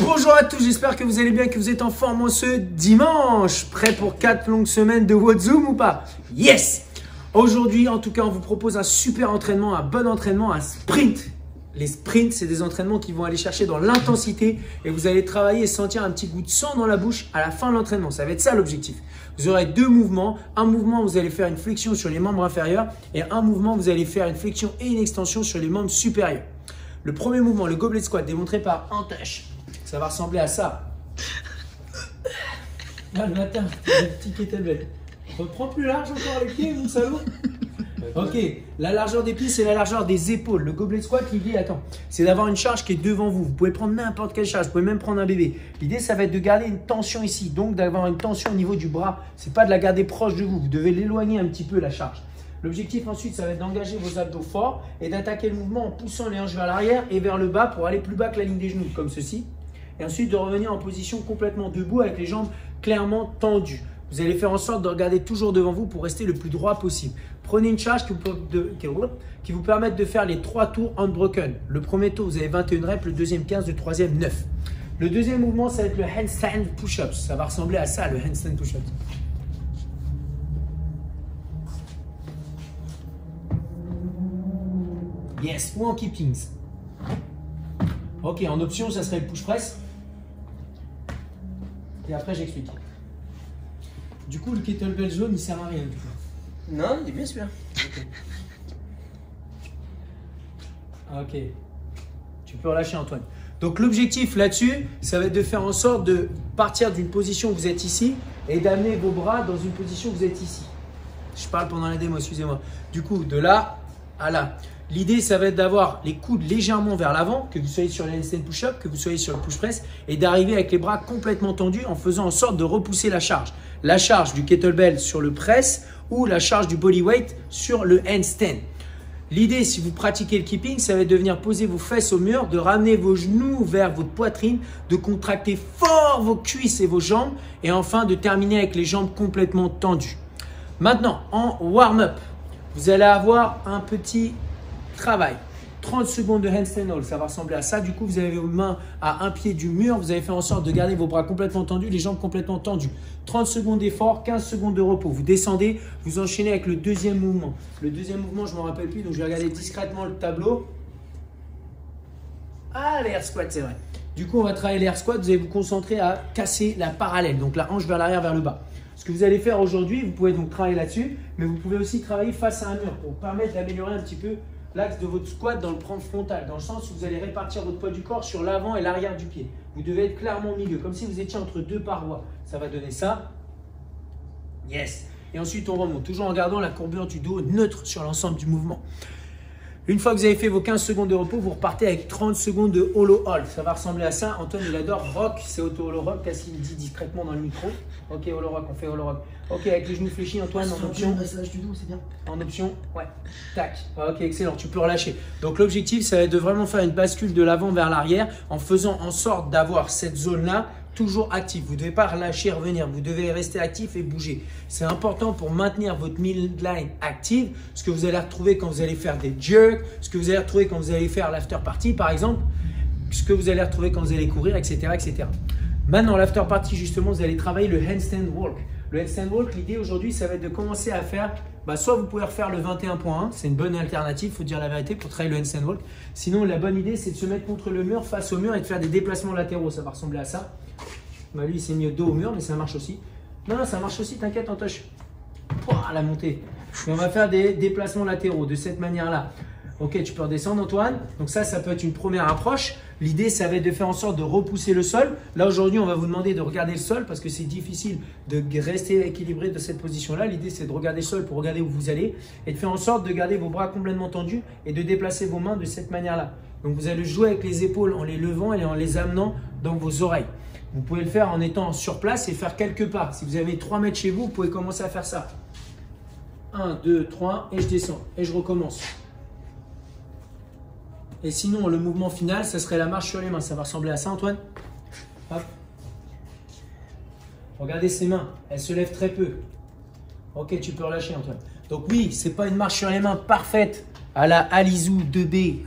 Bonjour à tous, j'espère que vous allez bien, que vous êtes en forme en ce dimanche. Prêt pour 4 longues semaines de Zoom ou pas? Yes Aujourd'hui, en tout cas, on vous propose un super entraînement, un bon entraînement, un sprint. Les sprints, c'est des entraînements qui vont aller chercher dans l'intensité et vous allez travailler et sentir un petit goût de sang dans la bouche à la fin de l'entraînement. Ça va être ça l'objectif. Vous aurez deux mouvements. Un mouvement, vous allez faire une flexion sur les membres inférieurs et un mouvement, vous allez faire une flexion et une extension sur les membres supérieurs. Le premier mouvement, le goblet squat, démontré par Antash. Ça va ressembler à ça. Ah, le matin, petit kettlebell. Reprends plus large encore les pieds, mon salaud. Ok, la largeur des pieds, c'est la largeur des épaules. Le gobelet squat, l'idée, attends, c'est d'avoir une charge qui est devant vous. Vous pouvez prendre n'importe quelle charge, vous pouvez même prendre un bébé. L'idée, ça va être de garder une tension ici, donc d'avoir une tension au niveau du bras. C'est pas de la garder proche de vous, vous devez l'éloigner un petit peu, la charge. L'objectif ensuite, ça va être d'engager vos abdos forts et d'attaquer le mouvement en poussant les hanches vers l'arrière et vers le bas pour aller plus bas que la ligne des genoux, comme ceci. Et ensuite de revenir en position complètement debout avec les jambes clairement tendues. Vous allez faire en sorte de regarder toujours devant vous pour rester le plus droit possible. Prenez une charge qui vous, vous permette de faire les trois tours unbroken. Le premier tour, vous avez 21 reps, le deuxième 15, le troisième 9. Le deuxième mouvement, ça va être le handstand push-ups. Ça va ressembler à ça, le handstand push-ups. Yes, ou en keepings. Ok, en option, ça serait le push press. Et après, j'explique. Du coup, le kettlebell jaune, il sert à rien du coup. Non, il est bien sûr. Ok. Tu peux relâcher Antoine. Donc l'objectif là-dessus, ça va être de faire en sorte de partir d'une position où vous êtes ici et d'amener vos bras dans une position où vous êtes ici. Je parle pendant la démo, excusez-moi. Du coup, de là à là. L'idée, ça va être d'avoir les coudes légèrement vers l'avant, que vous soyez sur le handstand push-up, que vous soyez sur le push press, et d'arriver avec les bras complètement tendus en faisant en sorte de repousser la charge. La charge du kettlebell sur le press ou la charge du bodyweight sur le handstand. L'idée, si vous pratiquez le keeping, ça va être de venir poser vos fesses au mur, de ramener vos genoux vers votre poitrine, de contracter fort vos cuisses et vos jambes, et enfin de terminer avec les jambes complètement tendues. Maintenant, en warm-up, vous allez avoir un petit travail. 30 secondes de handstand hold, ça va ressembler à ça. Du coup, vous avez vos mains à un pied du mur. Vous avez fait en sorte de garder vos bras complètement tendus, les jambes complètement tendues. 30 secondes d'effort, 15 secondes de repos. Vous descendez, vous enchaînez avec le deuxième mouvement. Le deuxième mouvement, je ne me rappelle plus, donc je vais regarder discrètement le tableau. Ah, l'air squat, c'est vrai. Du coup, on va travailler l'air squat. Vous allez vous concentrer à casser la parallèle, donc la hanche vers l'arrière, vers le bas. Ce que vous allez faire aujourd'hui, vous pouvez donc travailler là-dessus, mais vous pouvez aussi travailler face à un mur pour permettre d'améliorer un petit peu l'axe de votre squat dans le plan frontal, dans le sens où vous allez répartir votre poids du corps sur l'avant et l'arrière du pied. Vous devez être clairement au milieu, comme si vous étiez entre deux parois. Ça va donner ça. Yes. Et ensuite, on remonte, toujours en gardant la courbure du dos neutre sur l'ensemble du mouvement. Une fois que vous avez fait vos 15 secondes de repos, vous repartez avec 30 secondes de hollow hold. Ça va ressembler à ça. Antoine, il adore rock, c'est auto hollow rock. Qu'est-ce qu'il dit discrètement dans le micro Ok, hollow rock, on fait hollow rock. Ok, avec les genoux fléchis, Antoine, en option. du dos, c'est bien. En option, ouais. Tac. Ok, excellent. Tu peux relâcher. Donc l'objectif, ça va être de vraiment faire une bascule de l'avant vers l'arrière en faisant en sorte d'avoir cette zone-là toujours actif. Vous devez pas relâcher, revenir. Vous devez rester actif et bouger. C'est important pour maintenir votre midline active. Ce que vous allez retrouver quand vous allez faire des jerks, ce que vous allez retrouver quand vous allez faire l'after party, par exemple, ce que vous allez retrouver quand vous allez courir, etc. etc. Maintenant, l'after party, justement, vous allez travailler le handstand walk. Le handstand walk, l'idée aujourd'hui, ça va être de commencer à faire, bah, soit vous pouvez refaire le 21.1, c'est une bonne alternative, faut dire la vérité, pour travailler le handstand walk. Sinon, la bonne idée, c'est de se mettre contre le mur, face au mur et de faire des déplacements latéraux. Ça va ressembler à ça. Bah, lui, il s'est mis dos au mur, mais ça marche aussi. Non, non, ça marche aussi, t'inquiète, Antoche. Pouah, la montée. On va faire des déplacements latéraux de cette manière-là. Ok, tu peux redescendre, Antoine. Donc ça, ça peut être une première approche. L'idée, ça va être de faire en sorte de repousser le sol. Là, aujourd'hui, on va vous demander de regarder le sol parce que c'est difficile de rester équilibré de cette position-là. L'idée, c'est de regarder le sol pour regarder où vous allez et de faire en sorte de garder vos bras complètement tendus et de déplacer vos mains de cette manière-là. Donc, vous allez jouer avec les épaules en les levant et en les amenant dans vos oreilles. Vous pouvez le faire en étant sur place et faire quelques pas. Si vous avez 3 mètres chez vous, vous pouvez commencer à faire ça. 1, 2, 3 et je descends et je recommence. Et sinon, le mouvement final, ça serait la marche sur les mains. Ça va ressembler à ça, Antoine? Hop. Regardez ses mains, elles se lèvent très peu. Ok, tu peux relâcher, Antoine. Donc oui, c'est pas une marche sur les mains parfaite à la Alizou 2B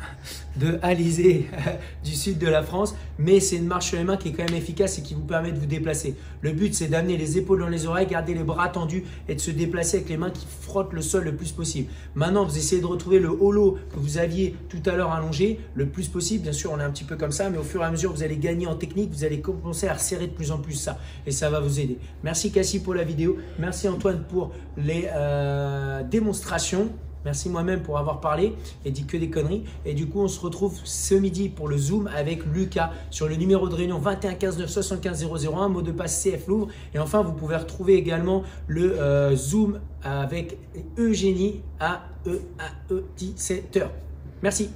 de Alizé du sud de la France, mais c'est une marche sur les mains qui est quand même efficace et qui vous permet de vous déplacer. Le but, c'est d'amener les épaules dans les oreilles, garder les bras tendus et de se déplacer avec les mains qui frottent le sol le plus possible. Maintenant, vous essayez de retrouver le holo que vous aviez tout à l'heure allongé le plus possible. Bien sûr, on est un petit peu comme ça, mais au fur et à mesure, vous allez gagner en technique, vous allez commencer à resserrer de plus en plus ça et ça va vous aider. Merci Cassie pour la vidéo. Merci Antoine pour les euh, démonstrations. Merci moi-même pour avoir parlé et dit que des conneries. Et du coup, on se retrouve ce midi pour le Zoom avec Lucas sur le numéro de réunion 21 15 9 75 001, mot de passe CF Louvre. Et enfin, vous pouvez retrouver également le euh, Zoom avec Eugénie à E à E 17h. Merci.